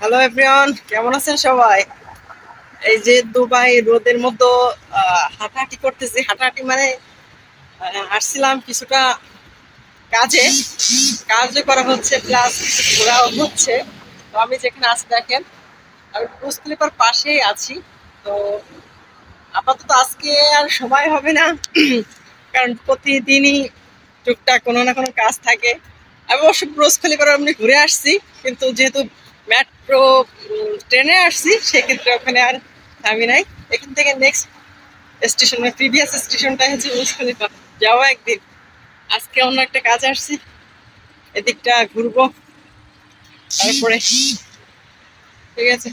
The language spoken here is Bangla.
হ্যালো এভরিওয়ান কেমন আছেন সবাই? এই যে দুবাই রোদের আহ, হাঁটাহাঁটি করতেছি। হাঁটাহাঁটি মানে আসছিলাম কিছুটা কাজে। কাজও করা হচ্ছে প্লাস ঘোরাও হচ্ছে। তো আমি যেখানে আছি দেখেন আমি পুস্তলিপার পাশেই আছি। তো আপাতত আজকে আর সময় হবে না কারণ প্রতিদিনই টুকটাক কোনো না কোনো কাজ থাকে। আমি অবশ্য ব্রোজ খলিফার এমনি ঘুরে আসছি কিন্তু যেহেতু মেট্রো ট্রেনে আসছি, সেক্ষেত্রে ওখানে আর থামি নাই। এখান থেকে নেক্সট স্টেশন মানে প্রিভিয়াস স্টেশনটা হচ্ছে ব্রোজ খলিফা যাব একদিন। আজকে অন্য একটা কাজ আসছি। এদিকটা ঘুরবো। তারপরে, ঠিক আছে।